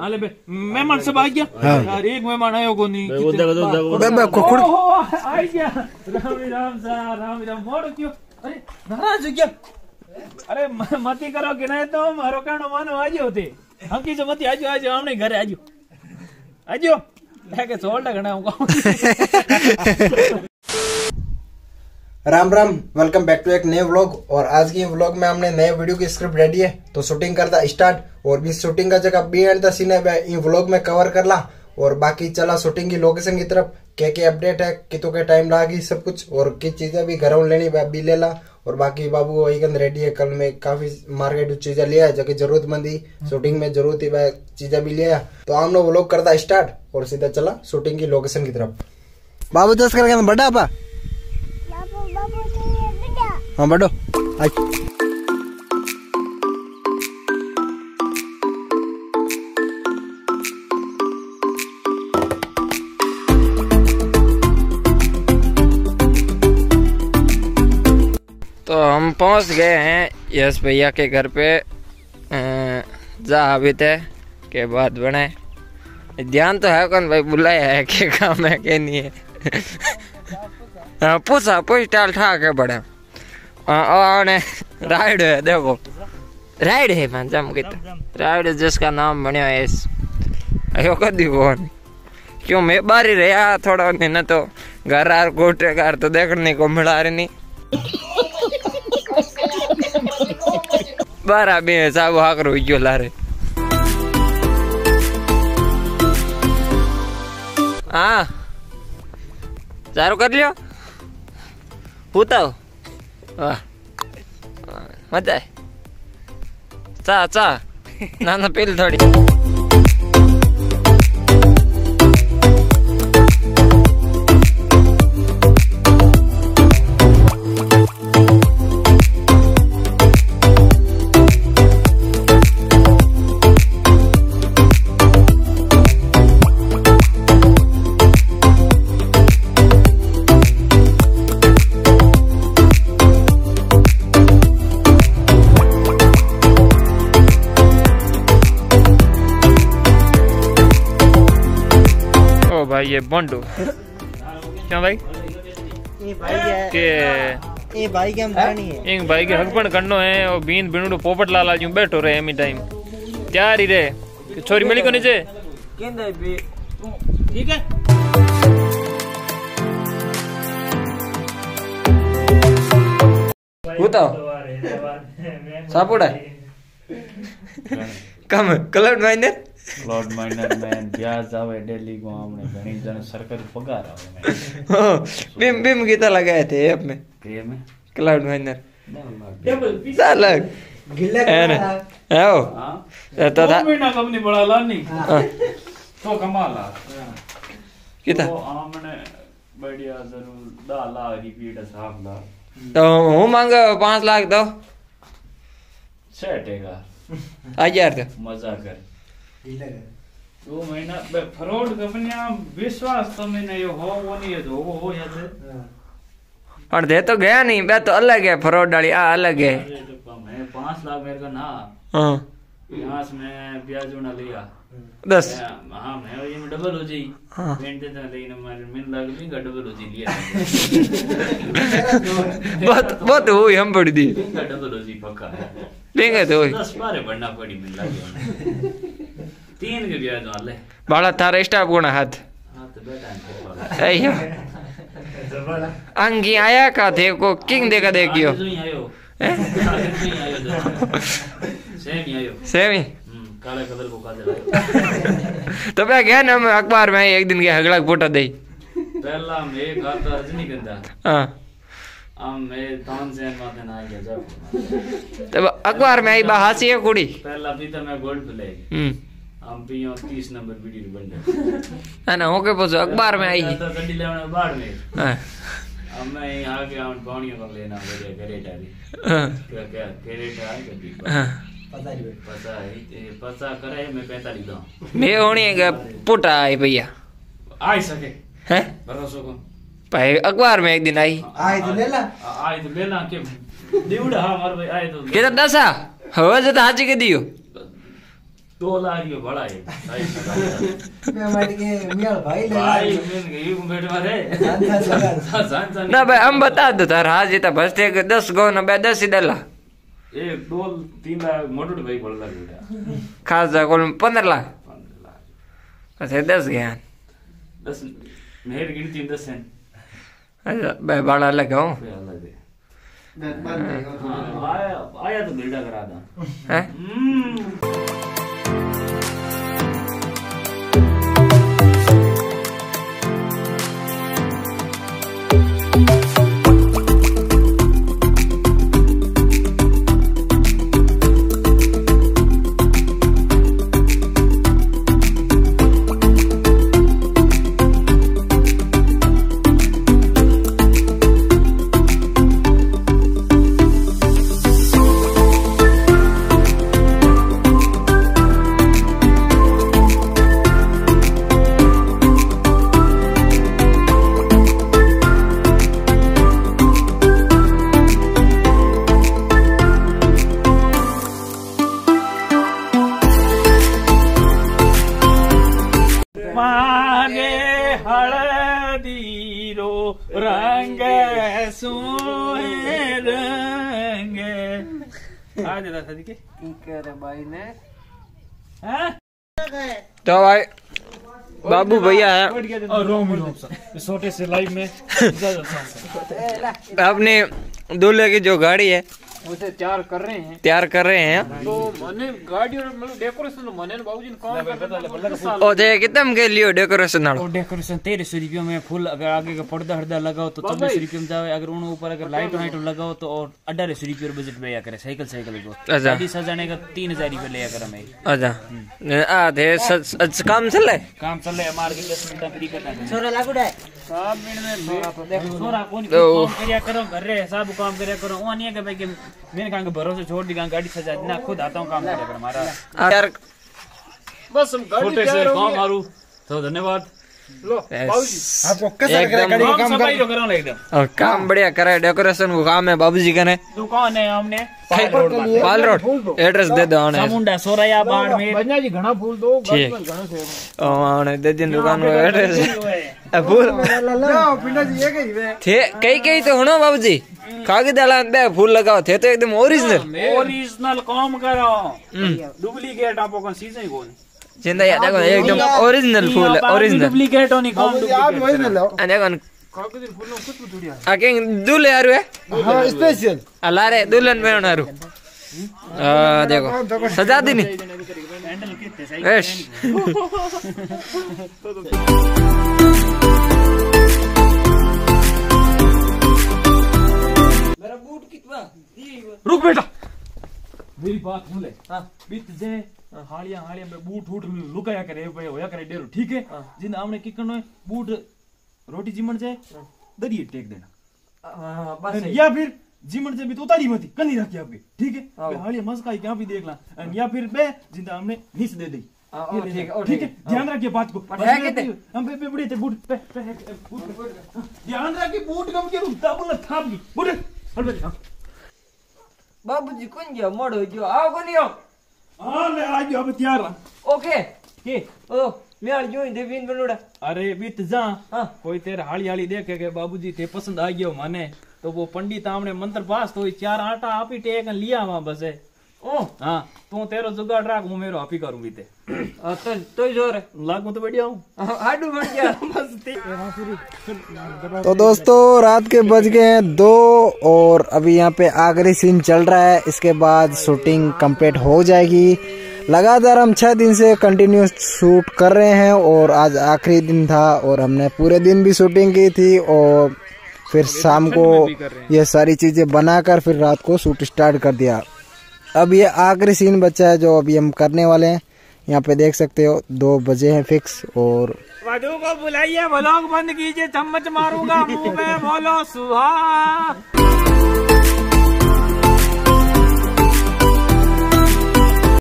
हाले बे मेहमान सब आ गया यार एक मेहमान आयो को नहीं वो देखो देखो देखो बे बे कुकुड़ ओहो, आ गया राम राम सा राम राम मोड़ क्यों अरे नाराज़ हो क्या अरे म- मती करो कि नहीं तो मारो कानो मानो आजो होते हम की मती आजो आजो हमने घरे आजो आजो है के सोल्ड घना हमको Ram Ram welcome back to एक नए व्लॉग और आज की व्लॉग में हमने नए वीडियो की स्क्रिप्ट रेडी है। तो शूटिंग करता स्टार्ट और भी शूटिंग का जगह बी एंड सीन है इन व्लॉग में कवर कर ला। और बाकी चला शूटिंग की लोकेशन की तरफ़। क्या क्या अपडेट है, कितों के टाइम लागी सब कुछ। और किस चीज़ें भी घर लेनी बी ले ला। और बाकी बाबू वही रेडी है, कल में काफ़ी मार्केट चीज़ें लिया है जो कि जरूरतमंद शूटिंग में ज़रूरत ही चीज़ें भी लिया तो हम लोग व्लॉग करता स्टार्ट और सीधा चला शूटिंग की लोकेशन की तरफ़। बाबू दस करके बड़ा आपा हाँ बढ़ो आई। तो हम पहुँच गए हैं यश भैया के घर पे। जा अभी थे के बाद बने। ध्यान तो है कौन भाई बुलाया है के काम है के नहीं है? हाँ, पूछा पूछ टाल ठा के बड़े। और राइड है देखो राइड है मैं जम कितना राइड जिसका नाम बनो है इस अयो कदी फ़ोन क्यों मैं बारी रे यार थोड़ा नहीं ना तो घर आर कोटे घर तो देखने को मिला रही नहीं बारा भी है साबु हाक रो क्यों ला रहे हाँ चारों कर लियो पूता ಮತ್ತೆ ಚಾ ಚಾ ನನ್ನ ಪೀಲ್ ನೋಡಿ भाई ये बंडू। क्या भाई? के ए भाई के हम करनी है। एक भाई के हकपण करनो है और बीन बिनुड़ो पोपट लाला जो बैठो रहे एमी टाइम। तैयार ही रे? छोरी मिली को नीचे ठीक है? बताओ सापुड़ा। कम कलर माइनर। ક્લાઉડ માઇનર મેન વ્યાજ આવે ડેલી કો આપણે ઘણી જણ સરકારી પગાર આવે બીમ બીમ ગીતા लगाए थे ऐप में કે મે क्लाउड माइनर अलग गिल्ले है ना आओ હા तो था મહિના કંપની બળા લાની हाँ, તો કમાલા कितना તો આમણે બઢિયા જરૂર દા લા રિપીટ સાફ લા तो हूँ मांगे पाँच लाख दो સેટેગા हजार तो મજા કર दो महीना बे- फ्रॉड कंपनियाँ विश्वास तो मैंने ये हो वो नहीं है तो वो हो या थे और दे तो गया नहीं बे तो अलग है फ्रॉड वाली आ अलग है तो है पाँच लाख मेरे का ना हाँ यहाँ से मैं ब्याज उड़ा लिया दस मैं- हाँ मैं ये में डबल हो जाई हाँ। पेंट देता लेकिन हमारे मिल लाख भी का डबल हो जाई लिया बहुत बहुत हुई हम पड़ी दी का डबल हो जाई पक्का लेंगे तो दस बारे बढ़ना पड़ी मिल लाख तीन के ब्याज वाले बाला थारा स्टाफ गुणा हाथ। हाँ तो अयो अंगी आया का थे को? किंग देखा देखियो सेम ही आयो। सेमी हम्म, काले कलर को काजल तो मैं गया ना मैं अखबार में एक दिन के हगड़ा फ़ोटो दे पहला एक आता रजनीगंधा हाँ। हम मैं तानसेन माथे ना गया जब तो अखबार में आई बा हँसी है कुड़ी। पहला पीता मैं गोल्ड प्ले हम्म। हम पियो 30 नंबर बीडी बंडे है ना होके पूछो अखबार में आई। तो गड्डी लेने बाढ़ में। हाँ, मैं यहाँ के हम पानियों को लेना बढ़िया करेटा भी हाँ, क्या क्या करेटा है गड्डी हाँ। पता नहीं पता है पता करे मैं पैंतालीस दाऊ मैं होनी है पुटा आई भैया। आई सके। हैं? भरोसो को। भाई अखबार में एक दिन आई। आए तो ले ला आई तो लेना के दीवड़ा हाँ मार भाई आए तो कितना दसा? हो जो तो हाजी के दियो। दो लाख ये बड़ा है। मैं मट के मियाँ भाई ले भाई मैं गई बेट मारे ना भाई हम बता दो तार हाँ जीता भस्ते के 10 गो ना बे 10 ही डला। एक दो तीन लाख मोटड़ तो भाई बोल लग खास जा कोल 15 लाख? 15 लाख। अच्छा 10 गया। 10 मेहर गिनती 10 है। अच्छा बे बड़ा लगाओ बे अलग है। हाँ, आया तो बिल्डा करा था। हैं? हम्म। आ की। करे भाई ने? हाँ? तो भाई बाबू भैया है। छोटे से लाइव में अपने दूल्हे की जो गाड़ी है उसे तैयार कर रहे हैं। तैयार कर रहे हैं। तो मैंने गाड़ी और मतलब डेकोरेशन तो मैंने बाबूजी ने काम कर और ये कितने में के लियो डेकोरेशन वाला और डेकोरेशन तेरह सौ रुपये में फुल अगर आगे का पर्दा हर्दा लगाओ तो चौबीस सौ रुपये में जावे अगर उन ऊपर अगर लाइट वाइट लगाओ तो और अठारह सौ रुपये बजट में या करे साइकिल साइकिल को। अच्छा। गाड़ी सजाने का तीन हज़ार रुपये लिया कर हमें। अच्छा। आ थे स- स- काम चले काम चल रहा है मार के दस मिनट फ्री करना छोरा लागू है। सब में सोरा कौन काम करिया करो घर रे सब काम करिया करो ओ नहीं के भाई के मैंने कहा भरोसे छोड़ दी गाड़ी सजा देना खुद आता हूँ काम करिया कर हमारा यार बस हम छोटे से काम मारू तो धन्यवाद आपको है? काम तो काम बढ़िया करे डेकोरेशन को काम है बाबूजी का ने। दुकान है हमने पाल रोड एड्रेस दे। दो आने चामुंडा सोरया बाड़मेर। ठीक। आने दे दिन दुकान को एड्रेस है। फूल। पिंडा जी गई वे थे कई कई तो होना बाबूजी कागज़ डाला बे फूल लगाओ थे तो एकदम ओरिजिनल ओरिजिनल काम करो। डुप्लीकेट आपको कौन चीज़ है कौन ज़िंदा याद देखो एकदम ओरिजिनल फूल है ओरिजिनल डुप्लीकेट होनी काम डुप्लीकेट आ देखो आ के दूल्हे यार है हाँ स्पेशल अल्लाह रे दुल्हन में यारू आ देखो सजा दी नहीं हैंडल कितने सही एश रुक बेटा। मेरी बात सुन ले। बीत जे हालिया हालिया में बूट उठ लुकाया करे भाई होया करे डेरो ठीक है? जिन हमने की करनो बूट रोटी जिमण जाए दरिए टेक देना। And या फिर जिमण से भी तो उतारी मती कनी रखी आपके ठीक है? हालिया मस्का ही क्या भी देख ला। या फिर बे ज़िंदा हमने नीच दे दी जा। ठीक है? ध्यान रखिए बात को। है? हम पे पे बड़े थे बूट पे पे ध्यान रखिए बूट कम के रुकता बोला थाप की बूट हट बे बाबूजी कौन गया मोड़ो जो आओ कौन आओ हाँ मैं आज अब तैयार हूँ ओके के ओ मैं आज जो देवीन बनोड़ा अरे बीत जा हाँ। कोई तेरे हाली हाली देखे के बाबूजी ते पसंद आ गयो माने तो वो पंडित हमने मंत्र पास तो चार आटा आप ही टेक लिया वहाँ बस है ओ हाँ तू तेरो जुगाड़ राख मैं मेरो आप ही करूँ बीते आ, तो तो ज़ोर है लागू तो बढ़िया हूँ हाडू बन गया तो दोस्तों रात के बज गए हैं दो और अभी यहाँ पे आखिरी सीन चल रहा है। इसके बाद शूटिंग कंप्लीट हो जाएगी। लगातार हम छह दिन से कंटिन्यू शूट कर रहे हैं और आज आखिरी दिन था और हमने पूरे दिन भी शूटिंग की थी और फिर शाम को ये सारी चीज़ें बनाकर फिर रात को शूट स्टार्ट कर दिया। अब ये आखिरी सीन बचा है जो अभी हम करने वाले हैं। यहाँ पे देख सकते हो दो बजे हैं फिक्स और वधु को बुलाइए ब्लॉग बंद कीजिए चम्मच मारूँगा मुँह में बोलो सुहा।